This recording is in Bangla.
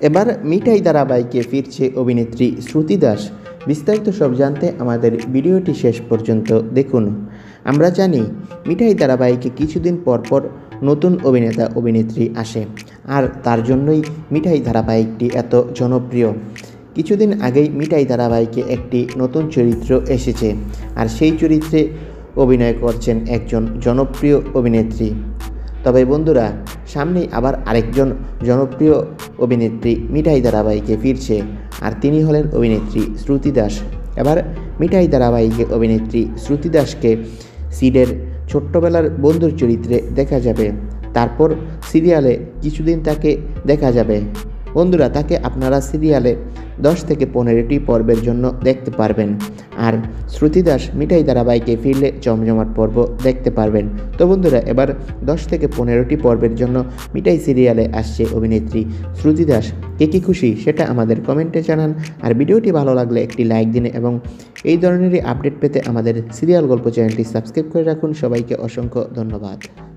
এবার মিঠাই ধারাবাহিকে ফিরছে অভিনেত্রী শ্রুতি দাস। বিস্তারিত সব জানতে আমাদের ভিডিওটি শেষ পর্যন্ত দেখুন। আমরা জানি, মিঠাই ধারাবাহিকে কিছুদিন পর পর নতুন অভিনেতা, অভিনেত্রী আসে। আর তার জন্যই মিঠাই ধারাবাহিকটি এত জনপ্রিয়। কিছুদিন আগেই মিঠাই ধারাবাহিকে একটি নতুন চরিত্র এসেছে। আর সেই চরিত্রে অভিনয় করছেন একজন জনপ্রিয় অভিনেত্রী। তবে বন্ধুরা, সামনেই আবার আরেকজন জনপ্রিয় অভিনেত্রী মিঠাই ধারাবাহিকে ফিরছে, আর তিনি হলেন অভিনেত্রী শ্রুতি দাস। এবার মিঠাই ধারাবাহিকে অভিনেত্রী শ্রুতি দাসকে সিডের ছোট্টবেলার বন্ধুর চরিত্রে দেখা যাবে। তারপর সিরিয়ালে কিছুদিন তাকে দেখা যাবে। বন্ধুরা, তাকে আপনারা সিরিয়ালে দশ থেকে পনেরোটি পর্বের জন্য দেখতে পারবেন। আর শ্রুতিদাস মিঠাই ধারাবাহিকে ফিরলে জমজমাট পর্ব দেখতে পারবেন। তো বন্ধুরা, এবার দশ থেকে পনেরোটি পর্বের জন্য মিঠাই সিরিয়ালে আসছে অভিনেত্রী শ্রুতিদাস। কে কী খুশি সেটা আমাদের কমেন্টে জানান। আর ভিডিওটি ভালো লাগলে একটি লাইক দিন এবং এই ধরনেরই আপডেট পেতে আমাদের সিরিয়াল গল্প চ্যানেলটি সাবস্ক্রাইব করে রাখুন। সবাইকে অসংখ্য ধন্যবাদ।